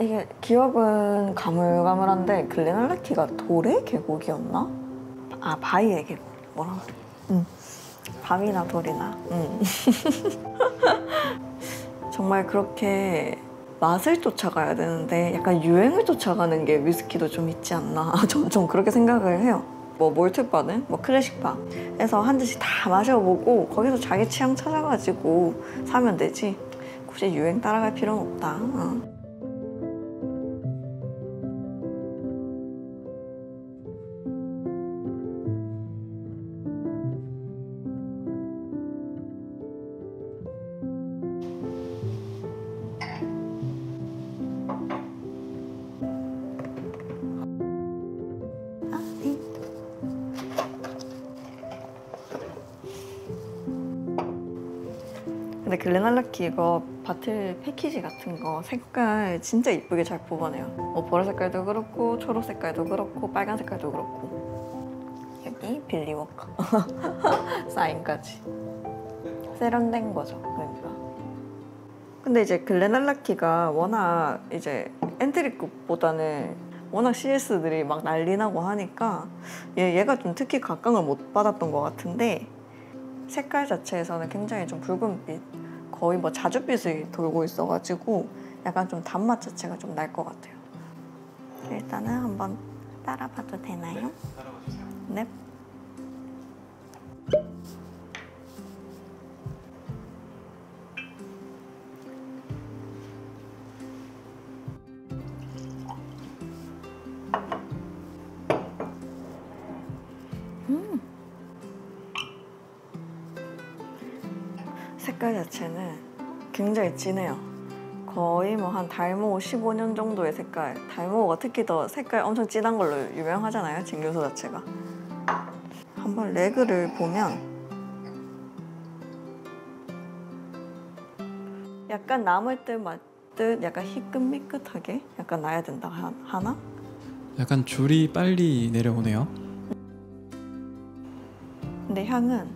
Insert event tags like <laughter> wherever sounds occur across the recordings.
이게 기억은 가물가물한데 글렌알라키가 돌의 계곡이었나? 아 바위의 계곡 뭐라? 응. 바위나 돌이나. 응. <laughs> 정말 그렇게 맛을 쫓아가야 되는데 약간 유행을 쫓아가는 게 위스키도 좀 있지 않나. <laughs> 전, 좀 그렇게 생각을 해요. 뭐 몰트바는 뭐 클래식바에서 한 잔씩 다 마셔보고 거기서 자기 취향 찾아가지고 사면 되지. 굳이 유행 따라갈 필요는 없다. 어. 근데 글렌알라키 이거 bottle 패키지 같은 거 색깔 진짜 이쁘게 잘 뽑아내요. 뭐 보라 색깔도 그렇고 초록 색깔도 그렇고 빨간 색깔도 그렇고 여기 빌리 워커 <laughs> 사인까지 세련된 거죠. 그러니까. 근데 이제 글렌알라키가 워낙 이제 엔트리급보다는 워낙 CS들이 막 난리 나고 하니까 얘, 얘가 좀 특히 각광을 못 받았던 것 같은데 색깔 자체에서는 굉장히 좀 붉은빛 거의 뭐 자줏빛이 돌고 있어가지고 약간 좀 단맛 자체가 좀 날 것 같아요 일단은 한번 따라봐도 되나요? 네. 색깔 자체는 굉장히 진해요. 거의 뭐 한 달모 15년 정도의 색깔. 달모가 특히 더 색깔 엄청 진한 걸로 유명하잖아요. 증류소 자체가. 한번 레그를 보면 약간 남을 듯 말듯 약간 희끗미끗하게 약간 나야 된다 하- 하나? 약간 줄이 빨리 내려오네요. 근데 향은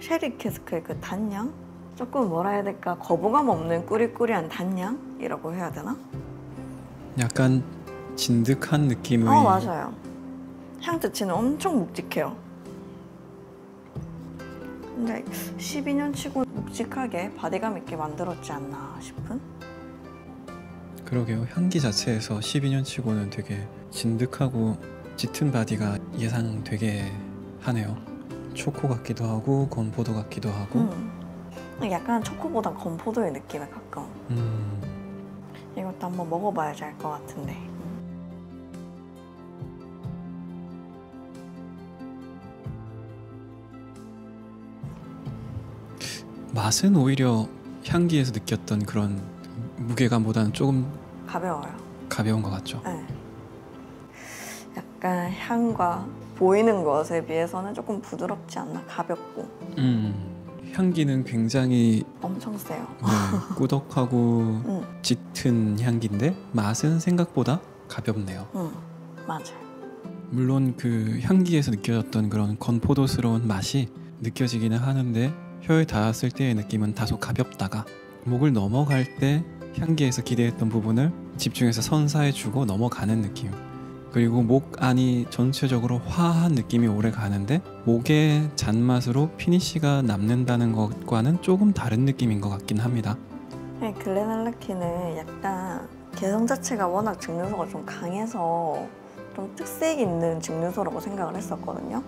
쉐리 캐스크의 그 단향? 조금 뭐라 해야 될까 거부감 없는 꾸리꾸리한 단향이라고 해야 되나? 약간 진득한 느낌의 어 맞아요. 향 자체는 엄청 묵직해요. 근데 12년 치고 묵직하게 바디감 있게 만들었지 않나 싶은? 그러게요. 향기 자체에서 12년 치고는 되게 진득하고 짙은 body가 예상되게 하네요. 초코 같기도 하고 건포도 같기도 하고. 음. 약간 초코보다 건포도의 느낌에 가까운. 음. 이것도 한번 먹어봐야지 알 것 같은데. 맛은 오히려 향기에서 느꼈던 그런 무게감보다는 조금 가벼워요. 가벼운 것 같죠. 네. 약간 향과 보이는 것에 비해서는 조금 부드럽지 않나 가볍고 음. 향기는 굉장히 엄청 세요. 네, 꾸덕하고 <laughs> 응, 짙은 향기인데 맛은 생각보다 가볍네요. 응, 맞아요. 물론 그 향기에서 느껴졌던 그런 건포도스러운 맛이 느껴지기는 하는데 혀에 닿았을 때의 느낌은 다소 가볍다가 목을 넘어갈 때 향기에서 기대했던 부분을 집중해서 선사해주고 넘어가는 느낌. 그리고 목 안이 전체적으로 화한 느낌이 오래 가는데 목의 잔맛으로 피니쉬가 남는다는 것과는 조금 다른 느낌인 것 같긴 합니다. 네, 글렌알라키는 약간 개성 자체가 워낙 증류소가 좀 강해서 좀 특색 있는 증류소라고 생각을 했었거든요.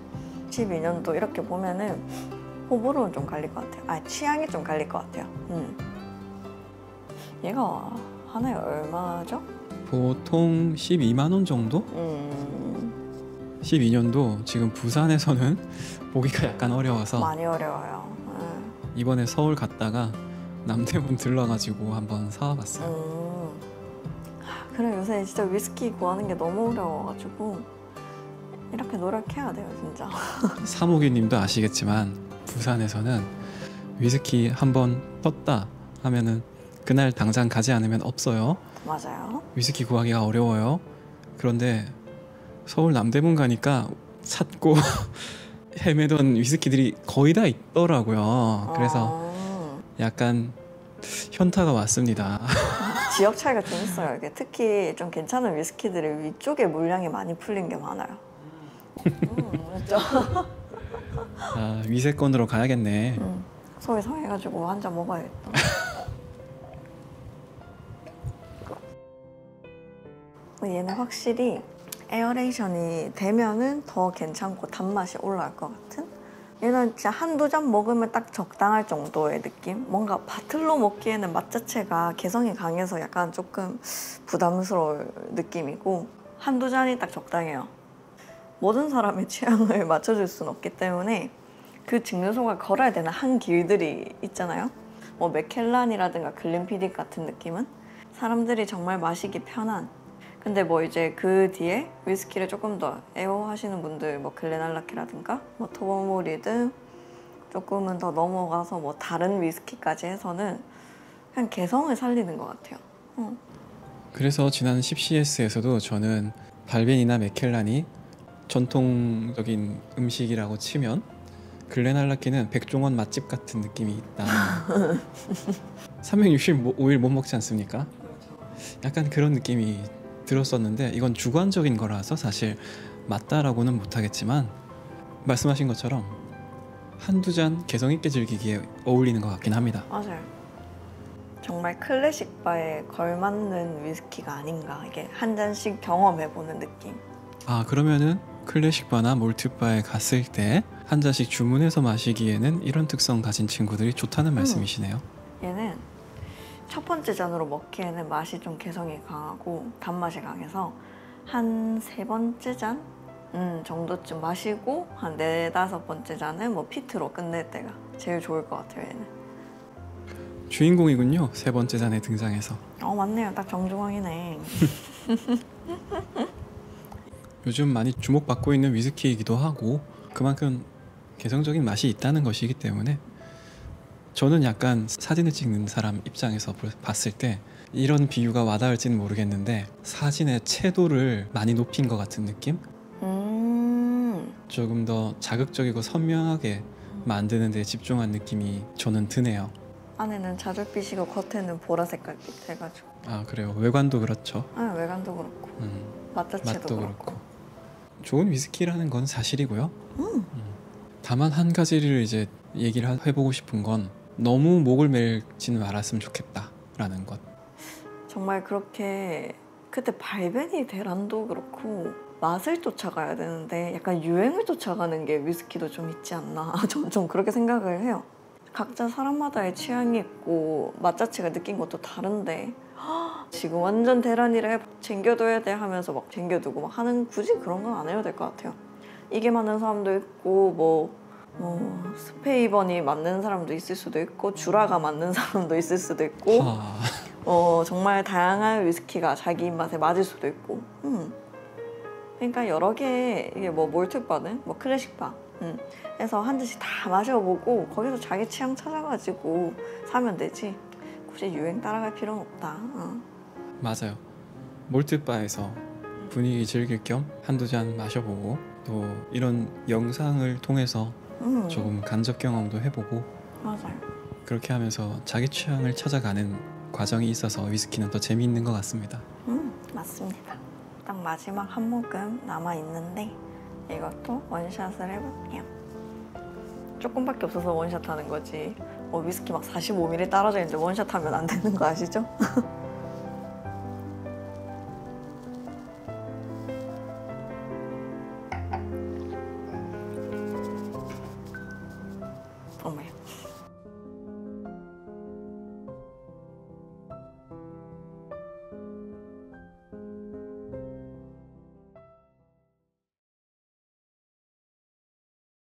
12년도 이렇게 보면은 호불호는 좀 갈릴 것 같아요. 아 취향이 좀 갈릴 것 같아요. 음. 얘가 하나에 얼마죠? 보통 12만 원 정도? 음, 12년도 지금 부산에서는 <laughs> 보기가 약간 어려워서 많이 어려워요. 음. 이번에 서울 갔다가 남대문 들러가지고 한번 사와봤어요. 음. 하, 그래 요새 진짜 위스키 구하는 게 너무 어려워가지고 이렇게 노력해야 돼요 진짜. <laughs> 사모기님도 아시겠지만 부산에서는 위스키 한번 떴다 하면은 그날 당장 가지 않으면 없어요. 맞아요. 위스키 구하기가 어려워요. 그런데 서울 남대문 가니까 찾고 <laughs> 헤매던 위스키들이 거의 다 있더라고요. 그래서 어, 약간 현타가 왔습니다. <laughs> 지역 차이가 좀 있어요. 이게 특히 좀 괜찮은 위스키들이 위쪽에 물량이 많이 풀린 게 많아요. 음. 아, 위세권으로 가야겠네. 음, 속이 상해가지고 한 잔 먹어야겠다. <laughs> 얘는 확실히 aeration이 되면은 더 괜찮고 단맛이 올라갈 것 같은? 얘는 진짜 한두 잔 먹으면 딱 적당할 정도의 느낌? 뭔가 bottle로 먹기에는 맛 자체가 개성이 강해서 약간 조금 부담스러울 느낌이고 한두 잔이 딱 적당해요. 모든 사람의 <laughs> 취향을 맞춰줄 수는 없기 때문에 그 증류소가 걸어야 되는 한 길들이 있잖아요. 뭐 맥켈란이라든가 글램피딕 같은 느낌은 사람들이 정말 마시기 편한. 근데 뭐 이제 그 뒤에 위스키를 조금 더 애호하시는 분들 뭐 글렌알라키라든가 뭐 토버모리든 조금은 더 넘어가서 뭐 다른 위스키까지 해서는 그냥 개성을 살리는 것 같아요. 어. 그래서 지난 10CS에서도 저는 발벤이나 맥켈란이 전통적인 음식이라고 치면 글렌알라키는 백종원 맛집 같은 느낌이 있다. <laughs> 365일 못 먹지 않습니까? 약간 그런 느낌이 들었었는데 이건 주관적인 거라서 사실 맞다라고는 못하겠지만 말씀하신 것처럼 한두 잔 개성 있게 즐기기에 어울리는 것 같긴 합니다. 맞아요. 정말 클래식 바에 걸맞는 위스키가 아닌가 이게 한 잔씩 경험해보는 느낌. 아 그러면은 클래식 바나 몰트 바에 갔을 때 한 잔씩 주문해서 마시기에는 이런 특성 가진 친구들이 좋다는 말씀이시네요. 첫 번째 잔으로 먹기에는 맛이 좀 개성이 강하고 단맛이 강해서 한 세 번째 잔 음, 정도쯤 마시고 한 네다섯 번째 잔은 뭐 피트로 끝낼 때가 제일 좋을 것 같아요 얘는. 주인공이군요. 세 번째 잔에 등장해서 어 맞네요 딱 정중앙이네. <laughs> 요즘 많이 주목받고 있는 위스키이기도 하고 그만큼 개성적인 맛이 있다는 것이기 때문에 저는 약간 사진을 찍는 사람 입장에서 볼- 봤을 때 이런 비유가 와닿을지는 모르겠는데 사진의 채도를 많이 높인 것 같은 느낌? 음 조금 더 자극적이고 선명하게 만드는 데 집중한 느낌이 저는 드네요. 안에는 자줏빛이고 겉에는 보라색 깔빛 해가지고 아 그래요. 외관도 그렇죠. 아, 외관도 그렇고 음, 맛 맛도 그렇고. 그렇고 좋은 위스키라는 건 사실이고요. 음. 음. 다만 한 가지를 이제 얘기를 하- 해보고 싶은 건 너무 목을 멜지는 말았으면 좋겠다라는 것. 정말 그렇게 그때 발베니 대란도 그렇고 맛을 쫓아가야 되는데 약간 유행을 쫓아가는 게 위스키도 좀 있지 않나. <laughs> 전좀 그렇게 생각을 해요. 각자 사람마다의 취향이 있고 맛 자체가 느낀 것도 다른데 <gasps> 지금 완전 대란이래. 챙겨둬야 돼 하면서 막 챙겨두고 막 하는 굳이 그런 건 안 해도 될 것 같아요. 이게 맞는 사람도 있고 뭐, 뭐 스페이번이 맞는 사람도 있을 수도 있고 주라가 맞는 <laughs> 사람도 있을 수도 있고 하, 어, 정말 다양한 위스키가 자기 입맛에 맞을 수도 있고. 음. 그러니까 여러 개 이게 뭐 몰트바든 뭐 클래식바 음. 해서 한 잔씩 다 마셔보고 거기서 자기 취향 찾아가지고 사면 되지. 굳이 유행 따라갈 필요는 없다. 어. 맞아요. 몰트바에서 분위기 즐길 겸 한두 잔 마셔보고 또 이런 영상을 통해서 음. 조금 간접 경험도 해보고 맞아요. 그렇게 하면서 자기 취향을 찾아가는 과정이 있어서 위스키는 더 재미있는 것 같습니다. 음, 맞습니다. 딱 마지막 한 모금 남아 있는데 이것도 원샷을 해볼게요. 조금밖에 없어서 원샷 하는 거지. 뭐 위스키 막 45ml 따라져 있는데 원샷 하면 안 되는 거 아시죠? <laughs>